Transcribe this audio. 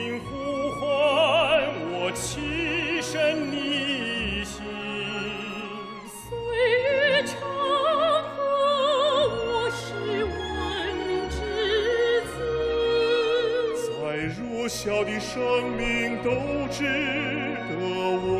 请呼唤我，栖身逆行。岁月长河，我是问之子。在弱小的生命都值得我。